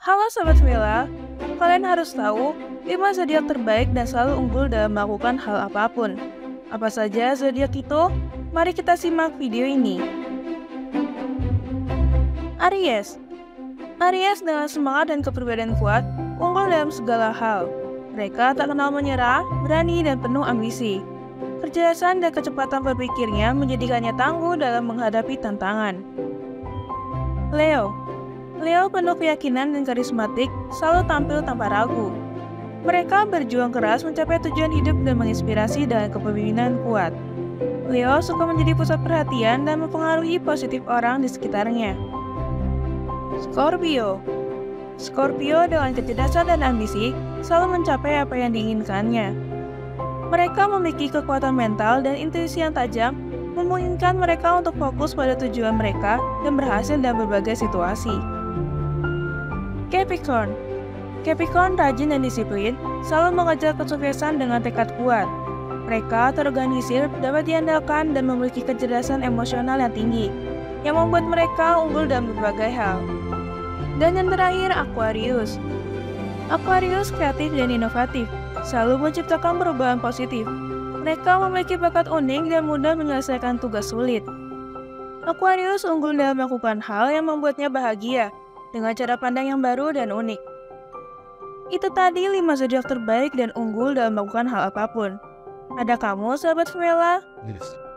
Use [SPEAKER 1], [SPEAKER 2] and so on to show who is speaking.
[SPEAKER 1] Halo Sobat Vela, kalian harus tahu 5 zodiak terbaik dan selalu unggul dalam melakukan hal apa pun. Apa saja zodiak itu? Mari kita simak video ini. Aries Aries dengan semangat dan kepribadian kuat, unggul dalam segala hal. Mereka tak kenal menyerah, berani, dan penuh ambisi. Kecerdasan dan kecepatan berpikirnya menjadikannya tangguh dalam menghadapi tantangan. Leo Leo penuh keyakinan dan karismatik, selalu tampil tanpa ragu. Mereka berjuang keras mencapai tujuan hidup dan menginspirasi dengan kepemimpinan kuat. Leo suka menjadi pusat perhatian dan mempengaruhi positif orang di sekitarnya. Scorpio Scorpio dengan kecerdasan dan ambisi selalu mencapai apa yang diinginkannya. Mereka memiliki kekuatan mental dan intuisi yang tajam, memungkinkan mereka untuk fokus pada tujuan mereka dan berhasil dalam berbagai situasi. Capricorn Capricorn rajin dan disiplin, selalu mengejar kesuksesan dengan tekad kuat. Mereka terorganisir, dapat diandalkan, dan memiliki kecerdasan emosional yang tinggi, yang membuat mereka unggul dalam berbagai hal. Dan yang terakhir, Aquarius. Aquarius kreatif dan inovatif, selalu menciptakan perubahan positif. Mereka memiliki bakat unik dan mudah menyelesaikan tugas sulit. Aquarius unggul dalam melakukan hal yang membuatnya bahagia, dengan cara pandang yang baru dan unik. Itu tadi 5 zodiak terbaik dan unggul dalam melakukan hal apa pun. Ada kamu, sahabat Vela?
[SPEAKER 2] Yes.